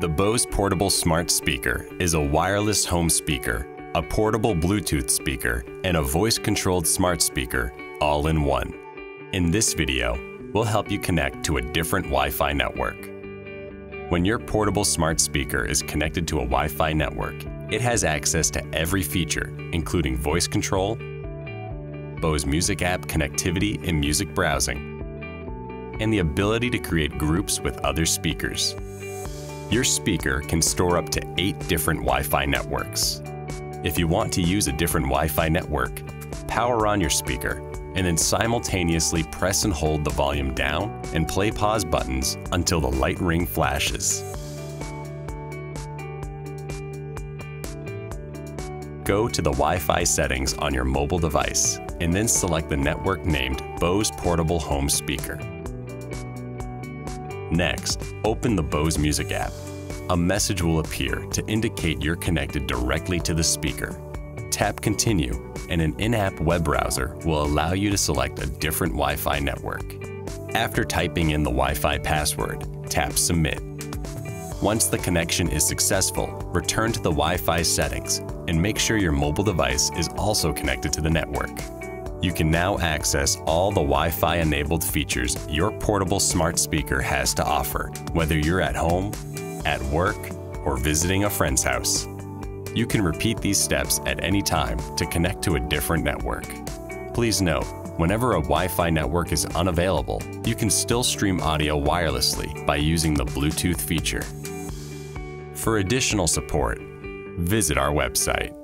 The Bose Portable Smart Speaker is a wireless home speaker, a portable Bluetooth speaker, and a voice-controlled smart speaker all in one. In this video, we'll help you connect to a different Wi-Fi network. When your portable smart speaker is connected to a Wi-Fi network, it has access to every feature, including voice control, Bose Music app connectivity and music browsing, and the ability to create groups with other speakers. Your speaker can store up to eight different Wi-Fi networks. If you want to use a different Wi-Fi network, power on your speaker and then simultaneously press and hold the volume down and play pause buttons until the light ring flashes. Go to the Wi-Fi settings on your mobile device and then select the network named Bose Portable Home Speaker. Next, open the Bose Music app. A message will appear to indicate you're connected directly to the speaker. Tap Continue, and an in-app web browser will allow you to select a different Wi-Fi network. After typing in the Wi-Fi password, tap Submit. Once the connection is successful, return to the Wi-Fi settings and make sure your mobile device is also connected to the network. You can now access all the Wi-Fi enabled features your portable smart speaker has to offer, whether you're at home, at work, or visiting a friend's house. You can repeat these steps at any time to connect to a different network. Please note, whenever a Wi-Fi network is unavailable, you can still stream audio wirelessly by using the Bluetooth feature. For additional support, visit our website.